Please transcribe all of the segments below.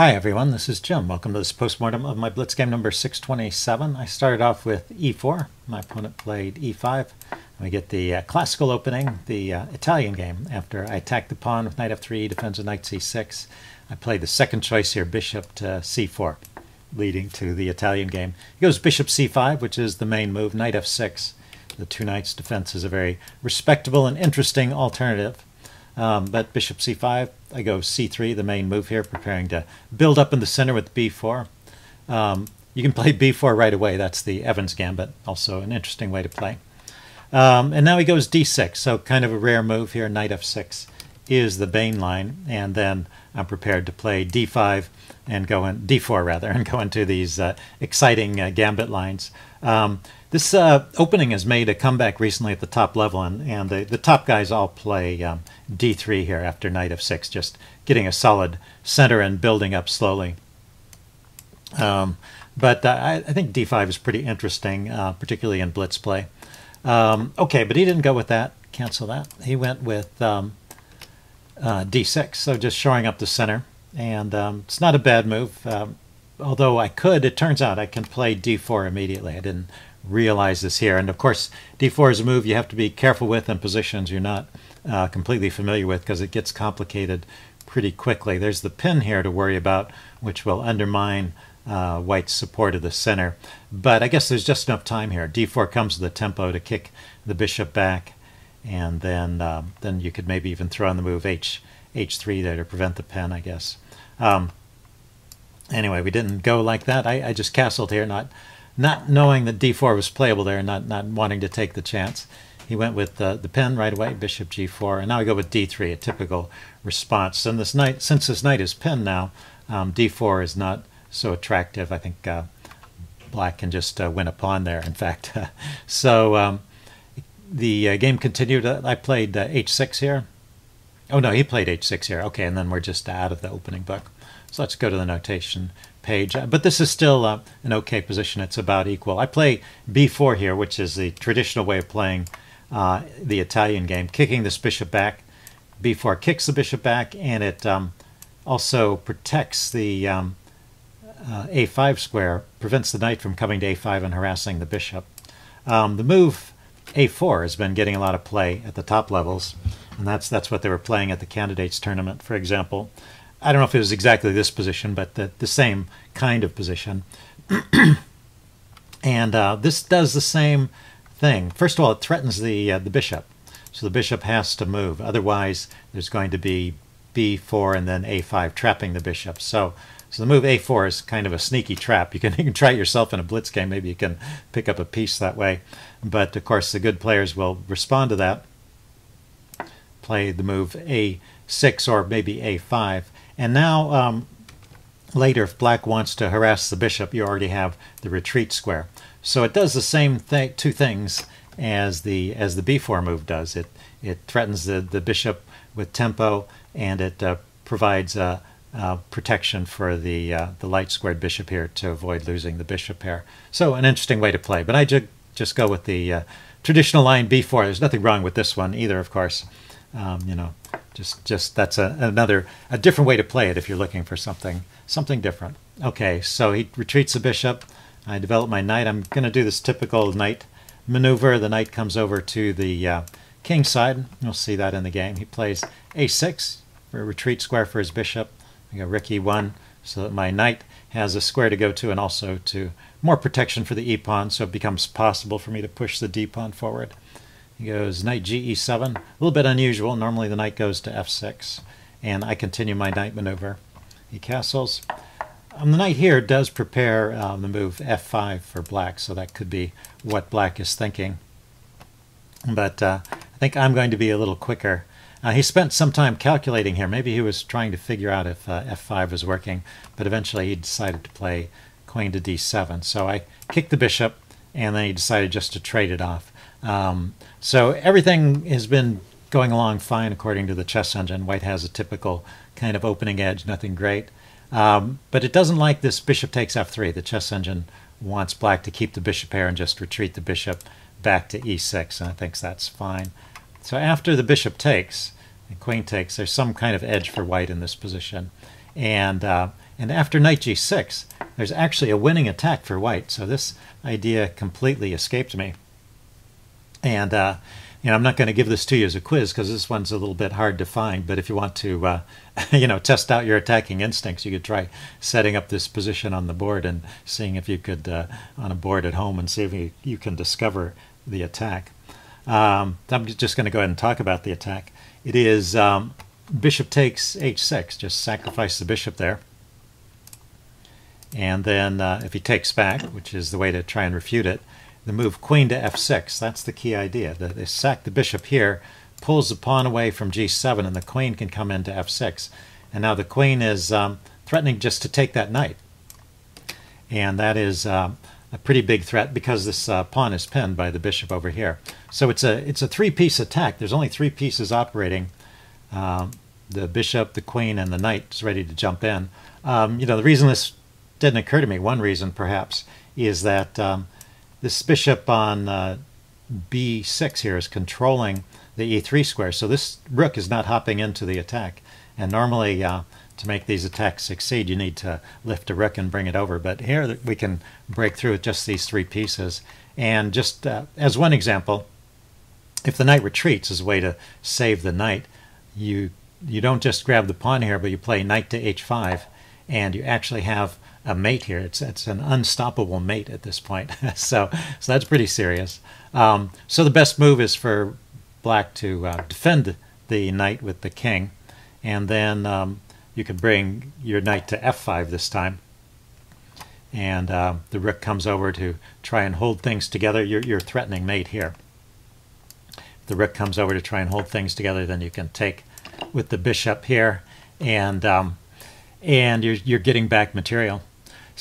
Hi everyone, this is Jim. Welcome to this postmortem of my blitz game number 627. I started off with e4. My opponent played e5. We get the uh, classical opening, the uh, Italian game. After I attack the pawn with knight f3, defends with knight c6. I play the second choice here, bishop to c4, leading to the Italian game. He goes bishop c5, which is the main move, knight f6. The two knights defense is a very respectable and interesting alternative. Um, but bishop c5, I go c3, the main move here, preparing to build up in the center with b4. Um, you can play b4 right away. That's the Evans gambit, also an interesting way to play. Um, and now he goes d6, so kind of a rare move here. Knight f6 is the main line, and then I'm prepared to play d5 and go in d4 rather, and go into these uh, exciting uh, gambit lines. Um, this uh, opening has made a comeback recently at the top level, and, and the, the top guys all play um, d3 here after knight f6, just getting a solid center and building up slowly. Um, but uh, I, I, think d5 is pretty interesting, uh, particularly in blitz play. Um, okay, but he didn't go with that. Cancel that. He went with um, uh, d6, so just shoring up the center. And um, it's not a bad move. Um, although I could, it turns out I can play d4 immediately. I didn't realize this here. And of course, d4 is a move you have to be careful with in positions you're not uh, completely familiar with because it gets complicated pretty quickly. There's the pin here to worry about, which will undermine uh, white's support of the center. But I guess there's just enough time here. d4 comes with the tempo to kick the bishop back, and then um, then you could maybe even throw in the move h h3 there to prevent the pin, I guess. Um, anyway, we didn't go like that. I, I just castled here, not not knowing that d4 was playable there, not not wanting to take the chance. He went with uh, the pin right away, bishop g4, and now I go with d3, a typical response. And this knight, since this knight is pinned now, um, d4 is not so attractive. I think uh, black can just uh, win a pawn there, in fact. so um, the uh, game continued. I played h6 here. Oh, no, he played h6 here. Okay, and then we're just out of the opening book. So let's go to the notation page. Uh, but this is still uh, an okay position. It's about equal. I play b4 here, which is the traditional way of playing uh, the Italian game, kicking this bishop back. b4 kicks the bishop back, and it um, also protects the um, uh, a5 square, prevents the knight from coming to a5 and harassing the bishop. Um, the move a4 has been getting a lot of play at the top levels, and that's that's what they were playing at the candidates tournament, for example. I don't know if it was exactly this position, but the, the same kind of position. and uh, this does the same thing. First of all, it threatens the uh, the bishop, so the bishop has to move. Otherwise, there's going to be b4 and then a5 trapping the bishop. So so the move a4 is kind of a sneaky trap. You can, you can try it yourself in a blitz game. Maybe you can pick up a piece that way. But of course, the good players will respond to that. Play the move a6 or maybe a5. And now, um, later, if black wants to harass the bishop, you already have the retreat square. So it does the same two things as the as the b4 move does. It it threatens the, the bishop with tempo, and it uh, provides protection for the uh, the light squared bishop here to avoid losing the bishop pair. So an interesting way to play. But I ju just go with the uh, traditional line b4. There's nothing wrong with this one either, of course. Um, you know, just just that's a, another a different way to play it if you're looking for something something different. Okay, so he retreats the bishop. I develop my knight. I'm going to do this typical knight maneuver. The knight comes over to the uh, king side. You'll see that in the game. He plays a6 for a retreat square for his bishop. I go rook e1 so that my knight has a square to go to and also to more protection for the e pawn so it becomes possible for me to push the d pawn forward. He goes knight g e7, a little bit unusual. Normally the knight goes to f6 and I continue my knight maneuver. He castles. Um, the knight here does prepare um, the move f5 for black, so that could be what black is thinking. But uh, I think I'm going to be a little quicker uh, he spent some time calculating here. Maybe he was trying to figure out if uh, f5 was working, but eventually he decided to play queen to d7. So I kick the bishop, and then he decided just to trade it off. Um, so everything has been going along fine according to the chess engine. White has a typical kind of opening edge, nothing great. Um, but it doesn't like this bishop takes f3. The chess engine wants black to keep the bishop pair and just retreat the bishop back to e6, and I think that's fine. So after the bishop takes and queen takes, there's some kind of edge for white in this position. And uh, And after knight g6, there's actually a winning attack for white. So this idea completely escaped me. And uh, you know, I'm not going to give this to you as a quiz because this one's a little bit hard to find. But if you want to, uh, you know, test out your attacking instincts, you could try setting up this position on the board and seeing if you could, uh, on a board at home, and see if you, you can discover the attack. Um, I'm just going to go ahead and talk about the attack. It is um, bishop takes h6, just sacrifice the bishop there. And then uh, if he takes back, which is the way to try and refute it, the move queen to f6. That's the key idea. They sack the bishop here, pulls the pawn away from g7, and the queen can come into f6. And now the queen is um, threatening just to take that knight. And that is um, a pretty big threat because this uh, pawn is pinned by the bishop over here. So it's a it's a three-piece attack. There's only three pieces operating. Um, the bishop, the queen, and the knight is ready to jump in. Um, you know, the reason this didn't occur to me, one reason perhaps, is that um, this bishop on uh, b6 here is controlling the e3 square. So this rook is not hopping into the attack. And normally, uh, to make these attacks succeed, you need to lift a rook and bring it over. But here we can break through with just these three pieces. And just uh, as one example, if the knight retreats as a way to save the knight, you you don't just grab the pawn here, but you play knight to h5, and you actually have a mate here. It's it's an unstoppable mate at this point. so so that's pretty serious. Um, so the best move is for black to uh, defend the knight with the king, and then um, you could bring your knight to f5 this time. And uh, the rook comes over to try and hold things together. You're, you're threatening mate here. If the rook comes over to try and hold things together, then you can take with the bishop here, and um, and you're you're getting back material.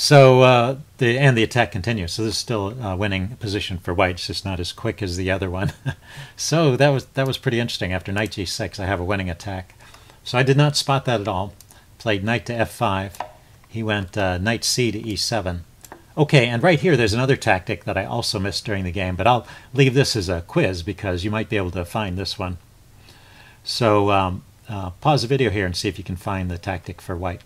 So uh, the and the attack continues. So this is still a winning position for white. It's just not as quick as the other one. so that was that was pretty interesting. After knight g6, I have a winning attack. So I did not spot that at all. Played knight to f5. He went uh, knight c to e7. Okay, and right here there's another tactic that I also missed during the game, but I'll leave this as a quiz because you might be able to find this one. So um, uh, pause the video here and see if you can find the tactic for white.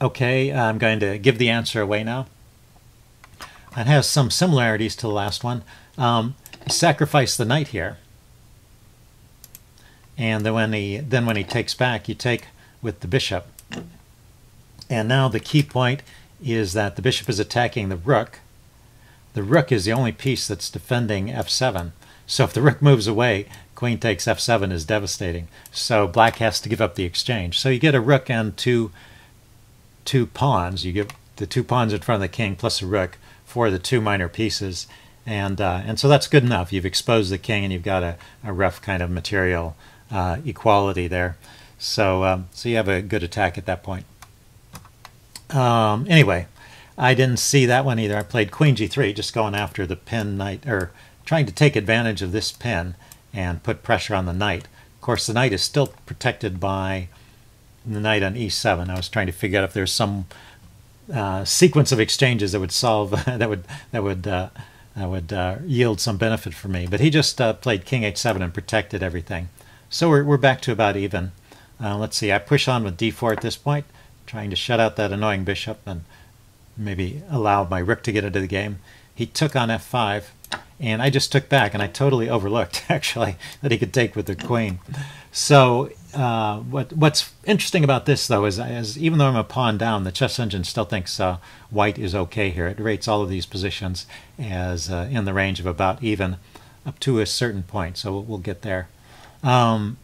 Okay, I'm going to give the answer away now. It has some similarities to the last one. Um, sacrifice the knight here. And then when he then when he takes back, you take with the bishop. And now the key point is that the bishop is attacking the rook. The rook is the only piece that's defending f7. So if the rook moves away, queen takes f7 is devastating. So black has to give up the exchange. So you get a rook and two two pawns. You get the two pawns in front of the king plus a rook for the two minor pieces. And, uh, and so that's good enough. You've exposed the king and you've got a, a rough kind of material uh, equality there. So, um, so you have a good attack at that point. Um, anyway, I didn't see that one either. I played queen g3, just going after the pin knight, or trying to take advantage of this pin and put pressure on the knight. Of course, the knight is still protected by the knight on e7. I was trying to figure out if there's some uh, sequence of exchanges that would solve that would that would uh, that would uh, yield some benefit for me. But he just uh, played king h7 and protected everything. So we're we're back to about even. Uh, let's see. I push on with d4 at this point, trying to shut out that annoying bishop and maybe allow my rook to get into the game. He took on f5, and I just took back, and I totally overlooked actually that he could take with the queen. So uh, what what's interesting about this though is, even though I'm a pawn down, the chess engine still thinks uh, white is okay here. It rates all of these positions as uh, in the range of about even up to a certain point. So we'll, we'll get there. Um,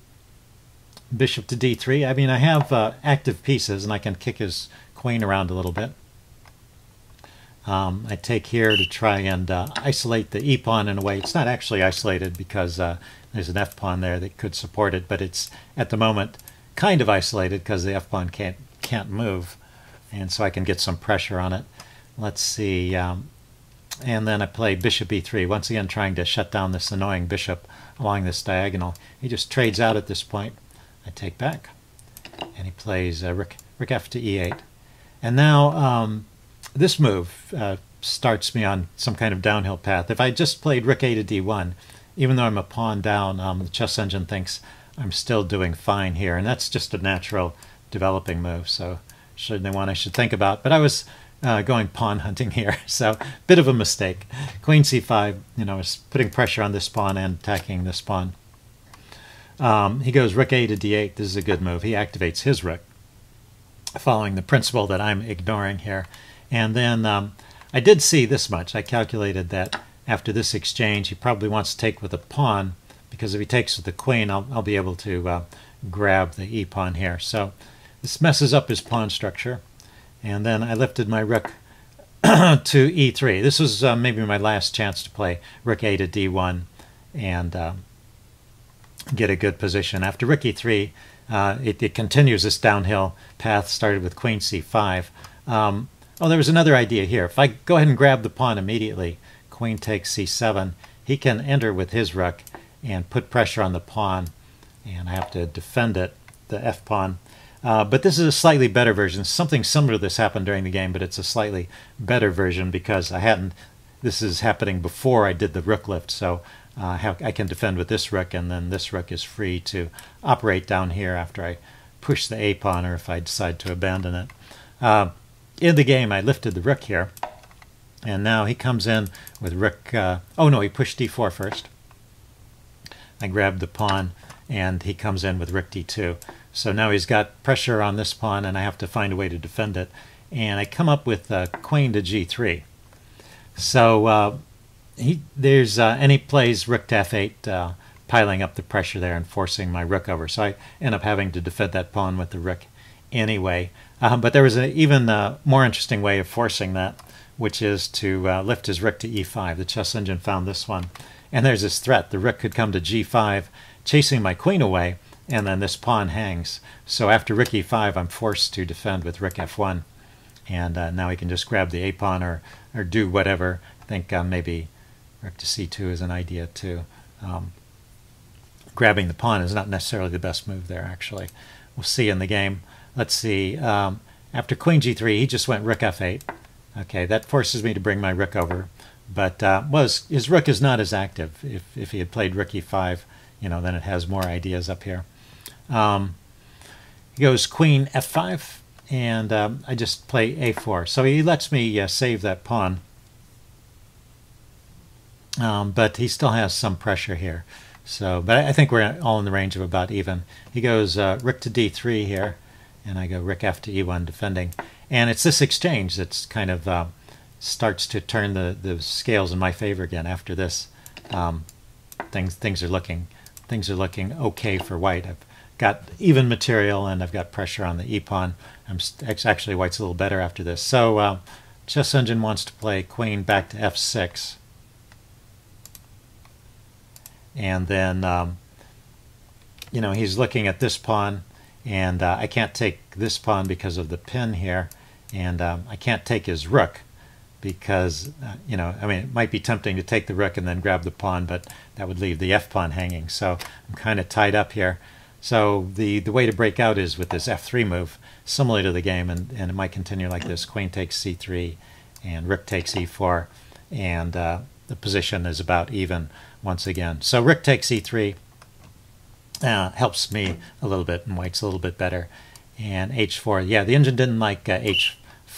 bishop to d3. I mean, I have uh, active pieces, and I can kick his queen around a little bit. Um, I take here to try and uh, isolate the e pawn in a way. It's not actually isolated because there's an f-pawn there that could support it, but it's at the moment kind of isolated because the f-pawn can't can't move, and so I can get some pressure on it. Let's see, um, and then I play bishop e3, once again trying to shut down this annoying bishop along this diagonal. He just trades out at this point. I take back, and he plays uh, rook, rook f to e8. And now um, this move uh, starts me on some kind of downhill path. If I just played rook a to d1, even though I'm a pawn down, um, the chess engine thinks I'm still doing fine here. And that's just a natural developing move. So certainly one I should think about. But I was uh, going pawn hunting here, so bit of a mistake. Queen c5, you know, is putting pressure on this pawn and attacking this pawn. Um, he goes rook a to d8. This is a good move. He activates his rook, following the principle that I'm ignoring here. And then um, I did see this much. I calculated that after this exchange, he probably wants to take with a pawn, because if he takes with the queen, I'll, I'll be able to uh, grab the e pawn here. So this messes up his pawn structure. And then I lifted my rook to e3. This was uh, maybe my last chance to play rook a to d1 and uh, get a good position. After rook e3, uh, it, it, continues this downhill path, started with queen c5. Um, oh, there was another idea here. If I go ahead and grab the pawn immediately, queen takes c7, he can enter with his rook and put pressure on the pawn, and I have to defend it, the f pawn. Uh, but this is a slightly better version. Something similar to this happened during the game, but it's a slightly better version because I hadn't. This is happening before I did the rook lift, so uh, I can defend with this rook, and then this rook is free to operate down here after I push the a pawn, or if I decide to abandon it. Uh, in the game, I lifted the rook here, and now he comes in with rook. Uh, oh no, he pushed d4 first. I grabbed the pawn, and he comes in with rook d2. So now he's got pressure on this pawn, and I have to find a way to defend it. And I come up with uh, queen to g3. So uh, he there's uh, and he plays rook to f8, uh, piling up the pressure there and forcing my rook over. So I end up having to defend that pawn with the rook anyway. Uh, but there was an even more interesting way of forcing that, which is to uh, lift his rook to e5. The chess engine found this one. And there's this threat. The rook could come to g5, chasing my queen away, and then this pawn hangs. So after rook e5, I'm forced to defend with rook f1, and uh, now he can just grab the a pawn or or do whatever. I think uh, maybe rook to c2 is an idea too. Um, grabbing the pawn is not necessarily the best move there. Actually, we'll see in the game. Let's see. Um, after queen g3, he just went rook f8. Okay, that forces me to bring my rook over. But uh, was his rook is not as active. If if he had played rook e5, you know, then it has more ideas up here. Um, he goes queen f5, and um, I just play a4. So he lets me uh, save that pawn. Um, but he still has some pressure here. So, but I think we're all in the range of about even. He goes uh, rook to d3 here, and I go rook f to e1 defending. And it's this exchange that's kind of uh, starts to turn the, the scales in my favor again. After this, um, things things are looking things are looking okay for white. I've got even material and I've got pressure on the e pawn. I'm actually white's a little better after this. So uh, chess engine wants to play queen back to f6, and then um, you know he's looking at this pawn, and uh, I can't take this pawn because of the pin here, and um, I can't take his rook because uh, you know I mean it might be tempting to take the rook and then grab the pawn but that would leave the f pawn hanging. So I'm kind of tied up here. So the the way to break out is with this f3 move similar to the game and, and it might continue like this. Queen takes c3 and rook takes e4 and uh, the position is about even once again. So rook takes e3 uh, helps me a little bit and white's a little bit better. And h4 yeah the engine didn't like uh, h4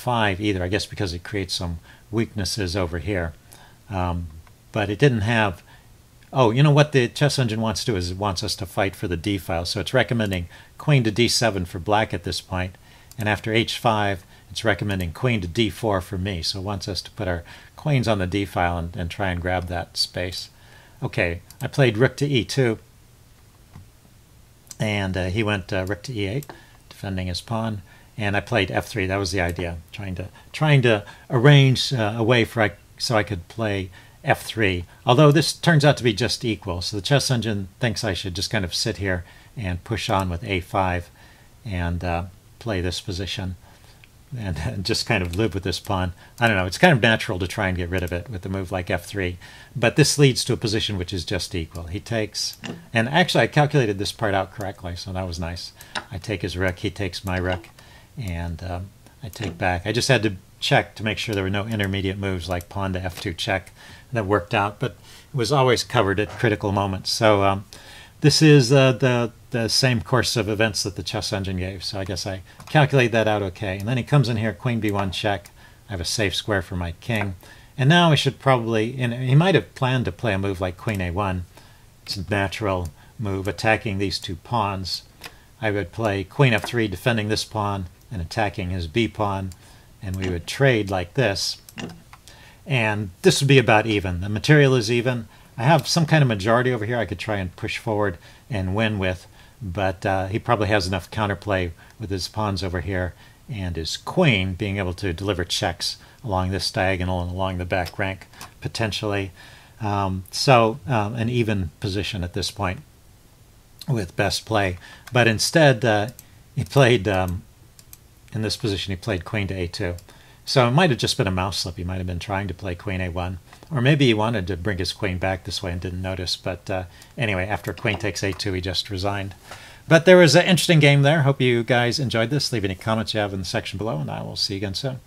5 either, I guess because it creates some weaknesses over here. Um, but it didn't have, oh, you know what the chess engine wants to do is it wants us to fight for the d file. So it's recommending queen to d7 for black at this point. And after h5, it's recommending queen to d4 for me. So it wants us to put our queens on the d file and, and try and grab that space. Okay, I played rook to e2. And uh, he went uh, rook to e8, defending his pawn and I played f3. That was the idea, trying to trying to arrange uh, a way for I, so I could play f3, although this turns out to be just equal. So the chess engine thinks I should just kind of sit here and push on with a5 and uh, play this position and, and, just kind of live with this pawn. I don't know, it's kind of natural to try and get rid of it with a move like f3, but this leads to a position which is just equal. He takes, and actually I calculated this part out correctly, so that was nice. I take his rook, he takes my rook, and um, I take back. I just had to check to make sure there were no intermediate moves like pawn to f2 check that worked out, but it was always covered at critical moments. So um, this is uh, the the same course of events that the chess engine gave. So I guess I calculate that out okay. And then he comes in here, queen b1 check. I have a safe square for my king. And now we should probably, and he might have planned to play a move like queen a1. It's a natural move, attacking these two pawns. I would play queen f3, defending this pawn and attacking his b pawn. And we would trade like this. And this would be about even. The material is even. I have some kind of majority over here I could try and push forward and win with, but uh, he probably has enough counterplay with his pawns over here and his queen being able to deliver checks along this diagonal and along the back rank potentially. Um, so um, an even position at this point with best play. But instead, uh, he played um, in this position. He played queen to a2. So it might have just been a mouse slip. He might have been trying to play queen a1. Or maybe he wanted to bring his queen back this way and didn't notice. But uh, anyway, after queen takes a2, he just resigned. But there was an interesting game there. Hope you guys enjoyed this. Leave any comments you have in the section below, and I will see you again soon.